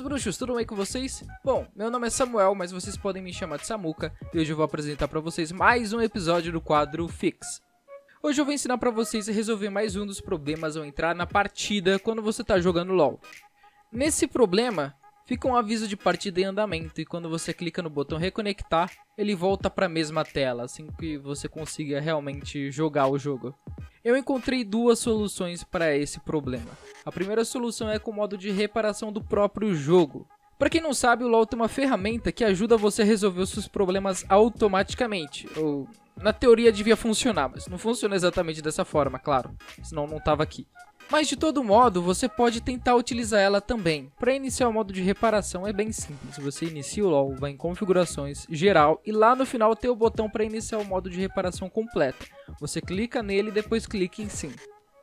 bruxos, tudo bem com vocês? Bom, meu nome é Samuel, mas vocês podem me chamar de Samuca e hoje eu vou apresentar para vocês mais um episódio do quadro Fix. Hoje eu vou ensinar para vocês a resolver mais um dos problemas ao entrar na partida quando você está jogando LoL. Nesse problema, fica um aviso de partida em andamento e quando você clica no botão reconectar, ele volta para a mesma tela, assim que você consiga realmente jogar o jogo. Eu encontrei duas soluções para esse problema. A primeira solução é com o modo de reparação do próprio jogo. Para quem não sabe, o LoL tem uma ferramenta que ajuda você a resolver os seus problemas automaticamente, ou na teoria devia funcionar, mas não funciona exatamente dessa forma, claro, senão não tava aqui. Mas de todo modo, você pode tentar utilizar ela também. Para iniciar o modo de reparação é bem simples. Você inicia o LoL, vai em configurações, geral e lá no final tem o botão para iniciar o modo de reparação completa. Você clica nele e depois clica em sim.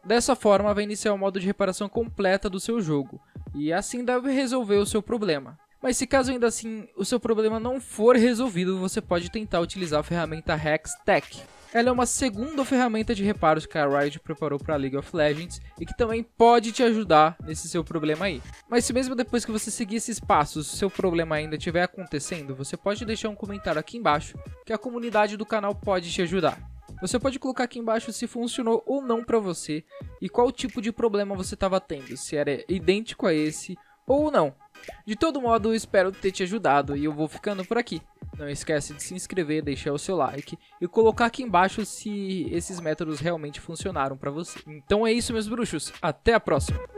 Dessa forma vai iniciar o modo de reparação completa do seu jogo e assim deve resolver o seu problema. Mas se caso ainda assim o seu problema não for resolvido, você pode tentar utilizar a ferramenta Hextech. Ela é uma segunda ferramenta de reparos que a Riot preparou para League of Legends e que também pode te ajudar nesse seu problema aí. Mas se mesmo depois que você seguir esses passos, seu problema ainda estiver acontecendo, você pode deixar um comentário aqui embaixo que a comunidade do canal pode te ajudar. Você pode colocar aqui embaixo se funcionou ou não para você e qual tipo de problema você estava tendo, se era idêntico a esse ou não. De todo modo, espero ter te ajudado e eu vou ficando por aqui. Não esquece de se inscrever, deixar o seu like e colocar aqui embaixo se esses métodos realmente funcionaram para você. Então é isso, meus bruxos. Até a próxima!